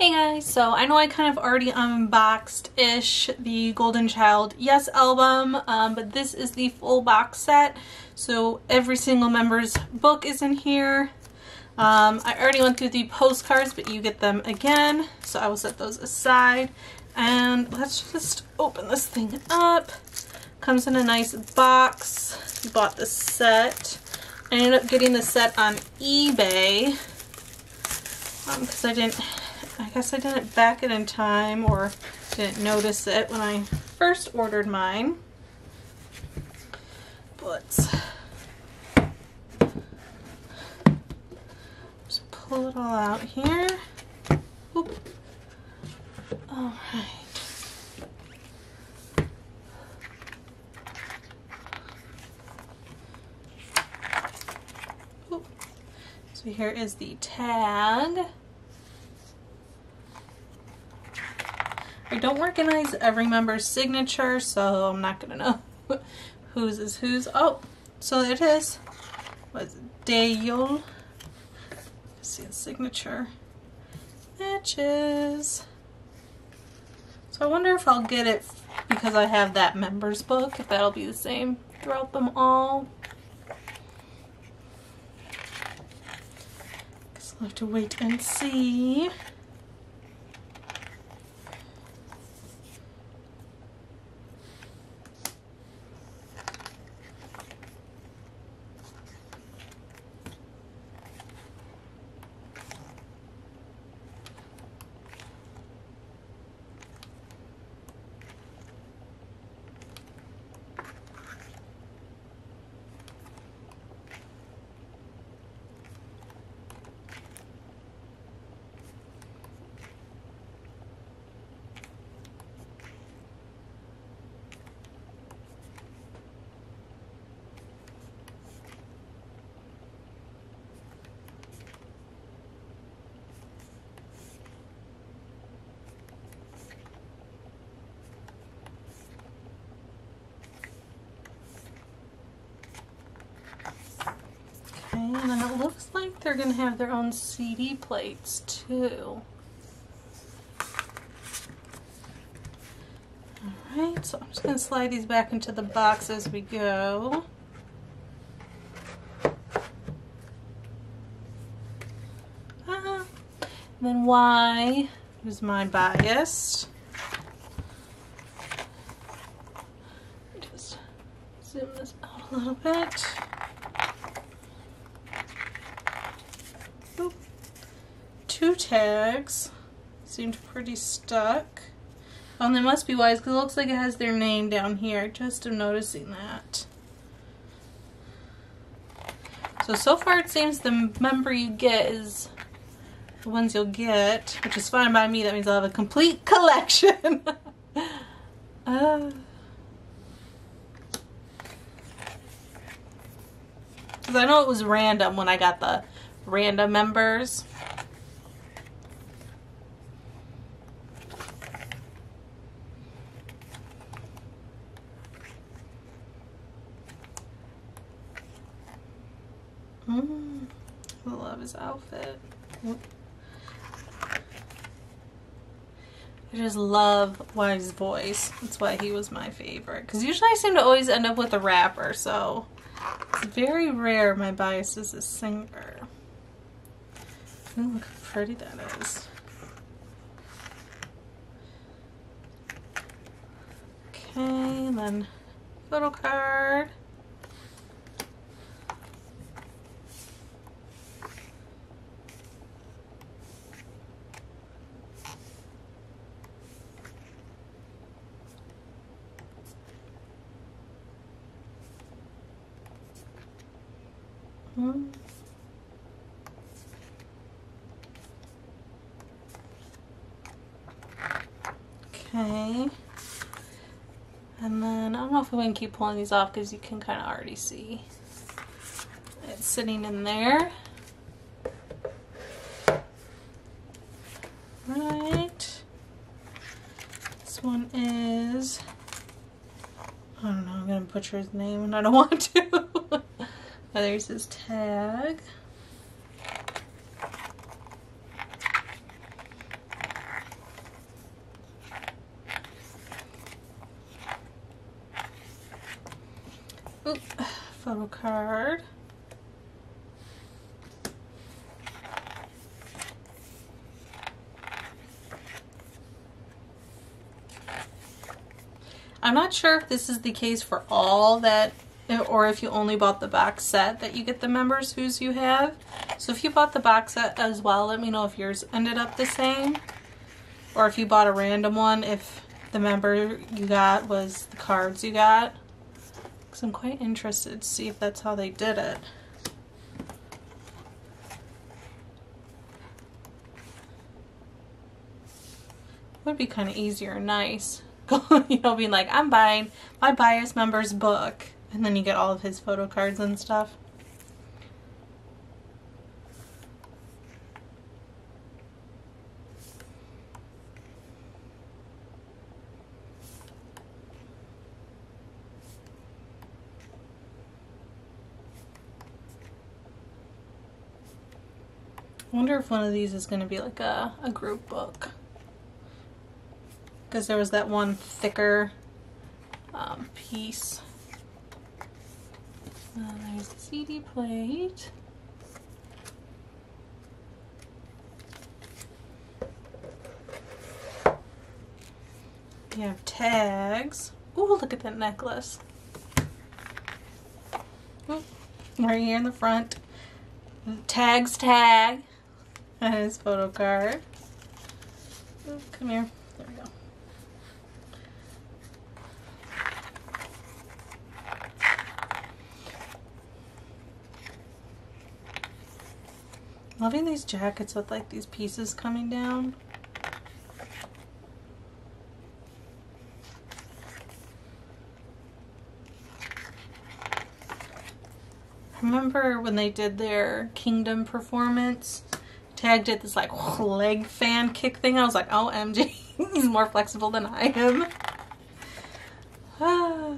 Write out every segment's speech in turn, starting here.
Hey guys, so I know I kind of already unboxed-ish the Golden Child Yes album, um, but this is the full box set. So every single member's book is in here. Um, I already went through the postcards, but you get them again. So I will set those aside. And let's just open this thing up. Comes in a nice box. Bought the set. I ended up getting the set on eBay because um, I didn't I guess I didn't back it in time or didn't notice it when I first ordered mine. But just pull it all out here. Oop. All right. So here is the tag. I don't recognize every member's signature, so I'm not gonna know whose is whose. Oh, so it is. Was Daeyeol. See the signature. Matches. So I wonder if I'll get it because I have that member's book, if that'll be the same throughout them all. Guess I'll have to wait and see. And then it looks like they're going to have their own CD plates too. Alright, so I'm just going to slide these back into the box as we go. Uh, then Y is my bias. Just zoom this out a little bit. Two tags. Seemed pretty stuck. Oh, they must be Y's because it looks like it has their name down here. Just am noticing that. So, so far it seems the member you get is the ones you'll get, which is fine by me. That means I'll have a complete collection. uh, Because I know it was random when I got the random members. Mm, I love his outfit. I just love Y's voice. That's why he was my favorite. Because usually I seem to always end up with a rapper, so it's very rare my bias is a singer. Ooh, look how pretty that is. Okay, and then photo card. Mm-hmm. Okay, and then I don't know if we can keep pulling these off because you can kind of already see it's sitting in there. Right. This one is, I don't know, I'm going to butcher his name and I don't want to. Oh, there's his tag. Oop, photo card. I'm not sure if this is the case for all that or if you only bought the box set that you get the members whose you have. So if you bought the box set as well, let me know if yours ended up the same. Or if you bought a random one, if the member you got was the cards you got. Because I'm quite interested to see if that's how they did it. Would be kind of easier and nice. you know, being like, I'm buying my bias member's book. And then you get all of his photo cards and stuff. I wonder if one of these is going to be like a, a group book. Because there was that one thicker um, piece. Uh, there's the CD plate. You have tags. Ooh, look at that necklace. Ooh, right here in the front. Tags tag. And his photo card. Ooh, come here. Loving these jackets with like these pieces coming down. remember when they did their Kingdom performance, Tag did this like leg fan kick thing. I was like, oh, MG, he's more flexible than I am. Ah.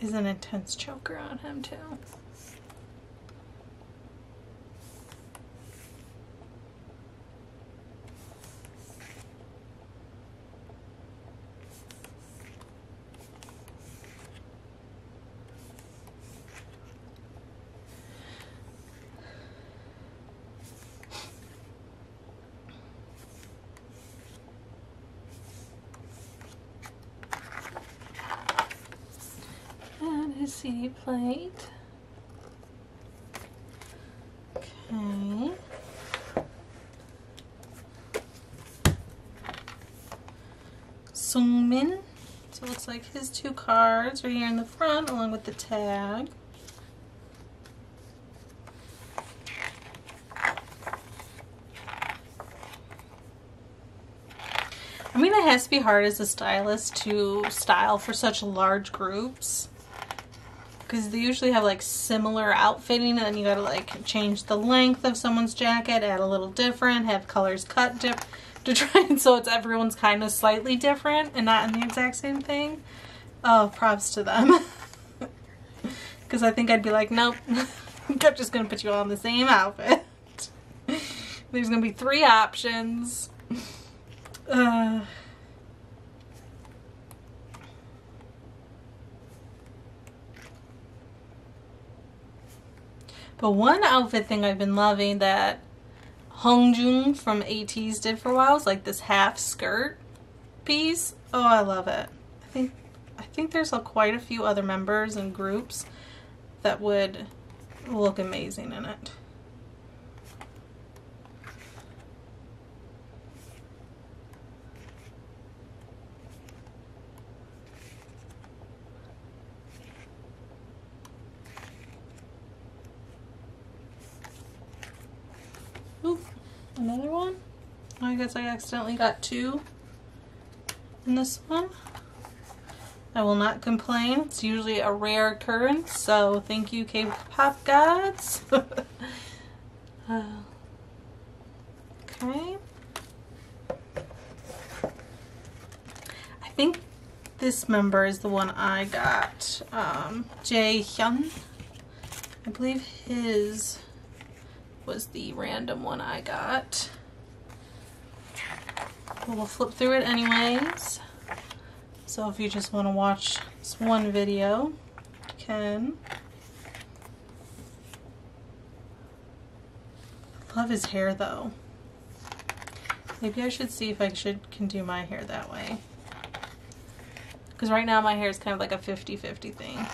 Is an intense choker on him too. CD plate. Okay. Seungmin. So it looks like his two cards are here in the front along with the tag. I mean, it has to be hard as a stylist to style for such large groups because they usually have like similar outfitting and then you gotta like change the length of someone's jacket, add a little different, have colors cut dip to try and so it's everyone's kind of slightly different and not in the exact same thing. Oh, props to them. Because I think I'd be like, nope, I'm just gonna put you all in the same outfit. There's gonna be three options. Uh, But one outfit thing I've been loving that Hongjoong from ATEEZ did for a while is like this half skirt piece. Oh, I love it. I think I think there's a, quite a few other members and groups that would look amazing in it. Another one. I guess I accidentally got two in this one. I will not complain. It's usually a rare occurrence, so thank you K-pop gods. uh, okay. I think this member is the one I got. Um, Jae Hyun. I believe his was the random one I got. We'll flip through it anyways. So if you just want to watch this one video, you can. Love his hair though. Maybe I should see if I should can do my hair that way. Because right now my hair is kind of like a 50-50 thing.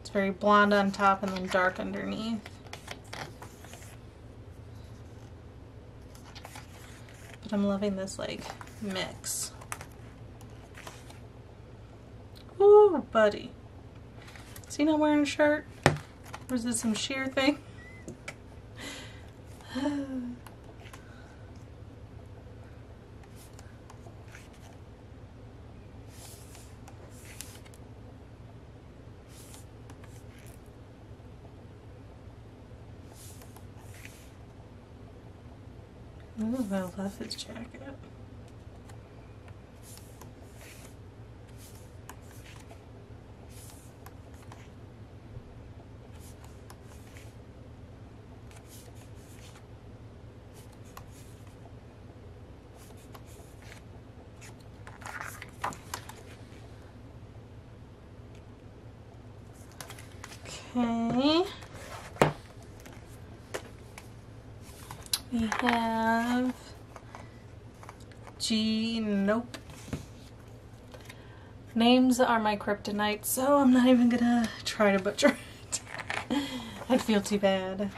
It's very blonde on top and then dark underneath. I'm loving this like mix. Ooh, buddy. Is he not wearing a shirt? Or is this some sheer thing? Ooh, I love his jacket. Okay. We have G. Nope. Names are my kryptonite, so I'm not even gonna try to butcher it. I'd feel too bad.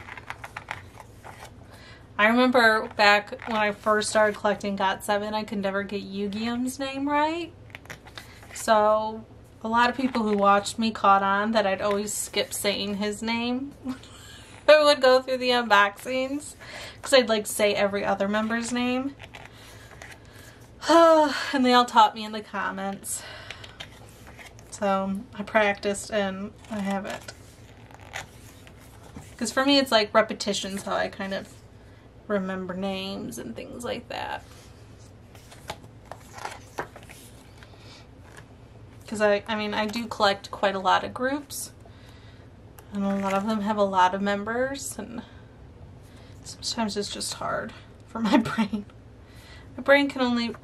I remember back when I first started collecting GOT7, I could never get Yugyeom's name right. So a lot of people who watched me caught on that I'd always skip saying his name. I would go through the unboxings because I'd like say every other member's name. and they all taught me in the comments. So I practiced and I have it. Because for me it's like repetitions how I kind of remember names and things like that. Because I, I mean, I do collect quite a lot of groups. And a lot of them have a lot of members. And sometimes it's just hard for my brain. My brain can only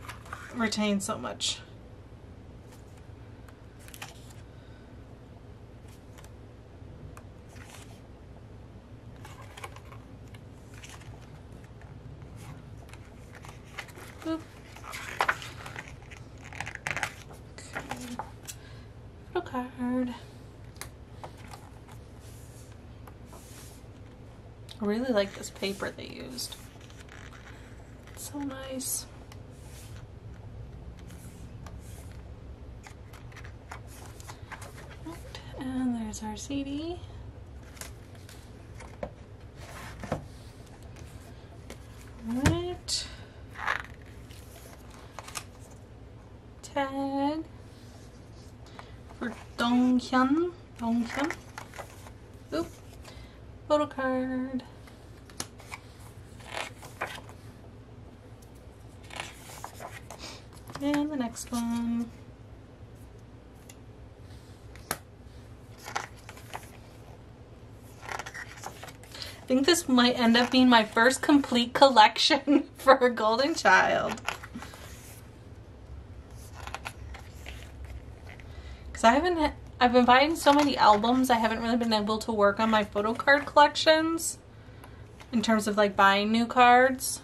retain so much. Okay. card. I really like this paper they used. So nice. And there's our CD. Right. Tag for Donghyun. Donghyun. Oop. Photo card. I think this might end up being my first complete collection for a Golden Child. Because I haven't, I've been buying so many albums, I haven't really been able to work on my photo card collections in terms of like buying new cards,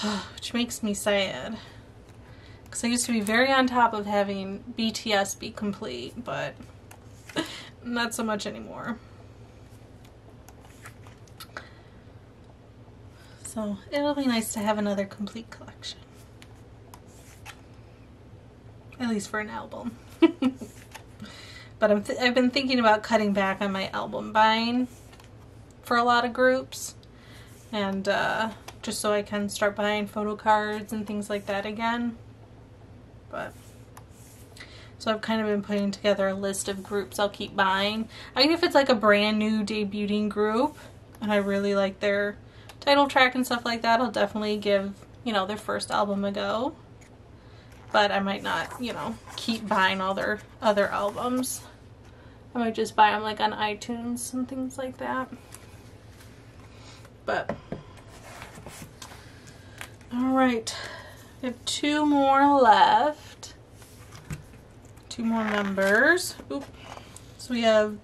which makes me sad. Because I used to be very on top of having BTS be complete, but not so much anymore. So it'll be nice to have another complete collection. At least for an album. but I'm I've been thinking about cutting back on my album buying for a lot of groups. And uh, just so I can start buying photo cards and things like that again. But so I've kind of been putting together a list of groups I'll keep buying. I mean if it's like a brand new debuting group and I really like their title track and stuff like that, I'll definitely give, you know, their first album a go. but I might not, you know, keep buying all their other albums. I might just buy them like on iTunes and things like that. But, all right, we have two more left. Two more members. Oop. So we have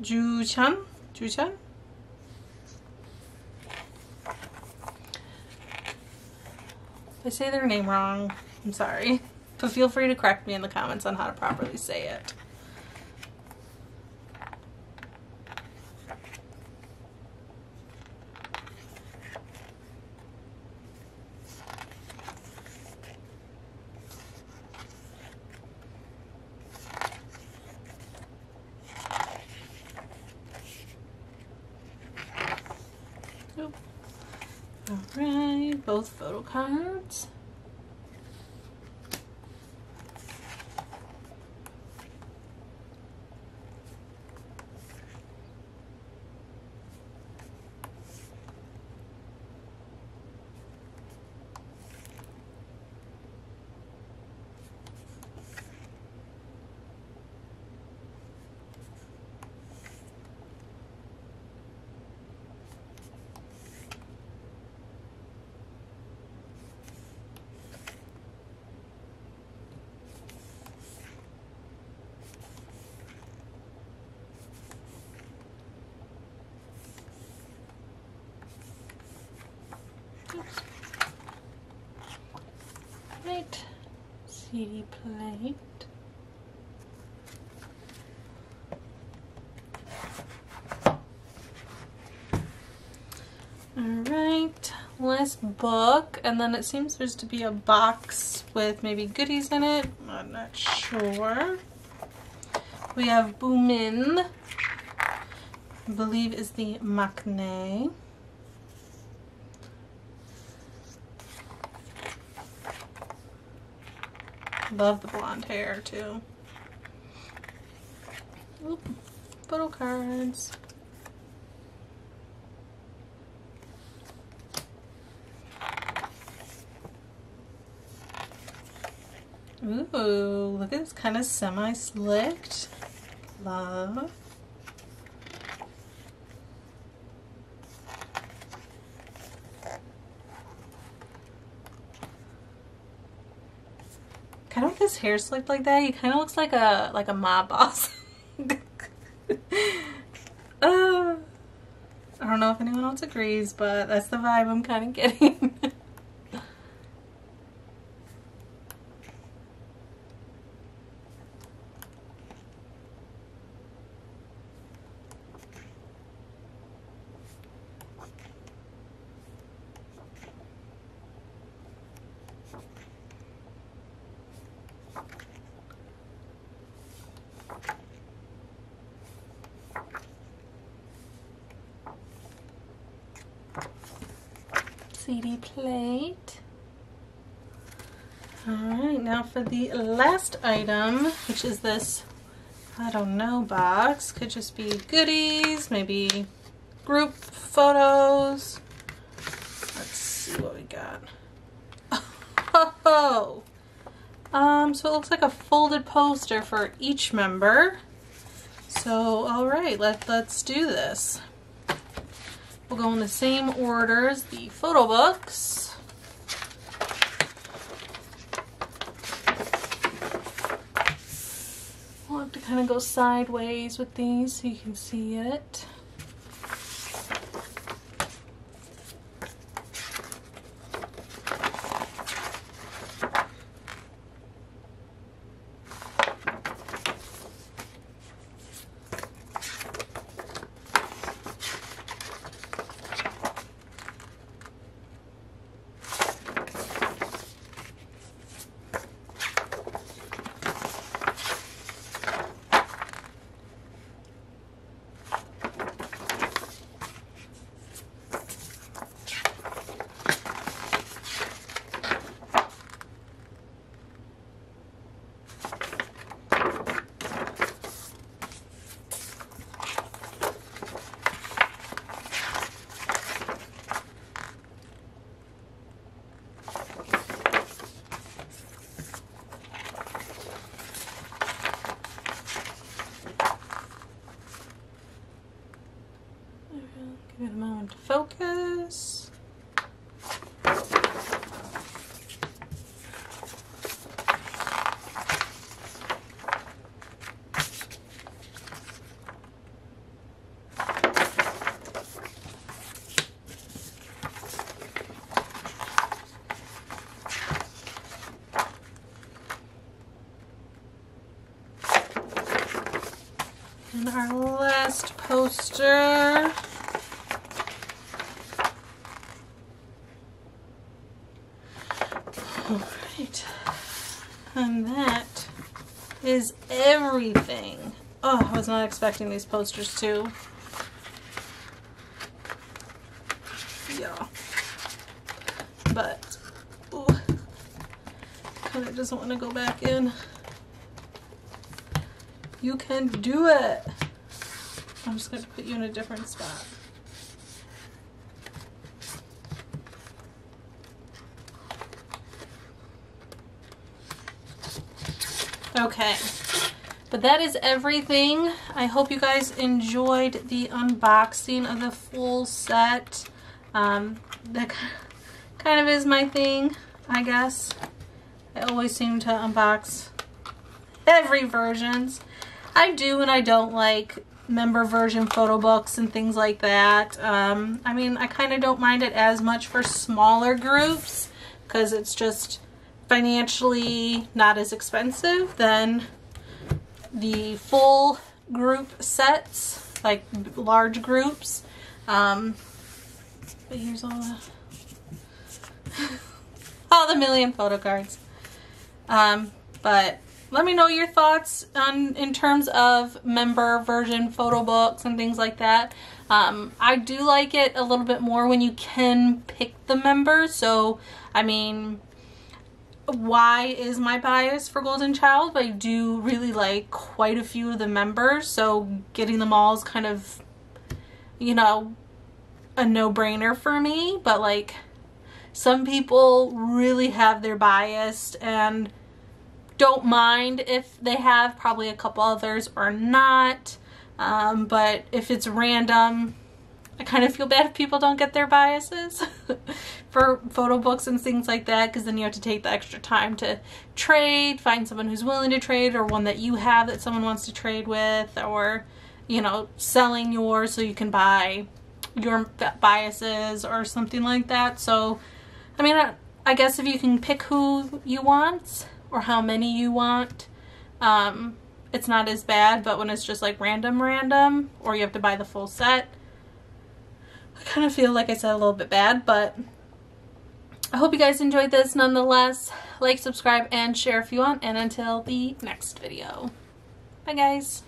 Ju Chan. Ju Chan? If I say their name wrong, I'm sorry. But feel free to correct me in the comments on how to properly say it. Alright, both photo cards. Right, CD plate. Alright, last book, and then it seems there's to be a box with maybe goodies in it. I'm not sure. We have Bomin, I believe is the maknae. Love the blonde hair too. Oop, photo cards. Ooh, look at this kind of semi-slicked. Love. His hair slicked like that, he kind of looks like a like a mob boss. uh, I don't know if anyone else agrees, but that's the vibe I'm kind of getting. CD plate. Alright, now for the last item, which is this, I don't know, box. Could just be goodies, maybe group photos. Let's see what we got. Oh, um, so it looks like a folded poster for each member. So, alright, let, let's do this. We'll go in the same order as the photo books. We'll have to kind of go sideways with these so you can see it. It last poster. Alright. And that is everything. Oh, I was not expecting these posters too. Yeah. But, ooh, kind of doesn't want to go back in. You can do it. I'm just going to put you in a different spot. Okay, but that is everything. I hope you guys enjoyed the unboxing of the full set. Um, that kind of is my thing, I guess. I always seem to unbox every versions. I do and I don't like member version photo books and things like that. Um, I mean, I kind of don't mind it as much for smaller groups because it's just financially not as expensive than the full group sets, like large groups. Um, but here's all the, all the million photo cards. Um, but let me know your thoughts on in terms of member version photo books and things like that. Um, I do like it a little bit more when you can pick the members. So, I mean, Y is my bias for Golden Child, but I do really like quite a few of the members, so getting them all is kind of, you know, a no-brainer for me, but like some people really have their bias and don't mind if they have probably a couple others or not, um, but if it's random, I kind of feel bad if people don't get their biases for photo books and things like that because then you have to take the extra time to trade, find someone who's willing to trade or one that you have that someone wants to trade with or, you know, selling yours so you can buy your biases or something like that. So, I mean, I, I guess if you can pick who you want or how many you want, um, it's not as bad, but when it's just like random random or you have to buy the full set, I kind of feel like I said a little bit bad, but I hope you guys enjoyed this nonetheless. Like, subscribe, and share if you want. And until the next video. Bye, guys.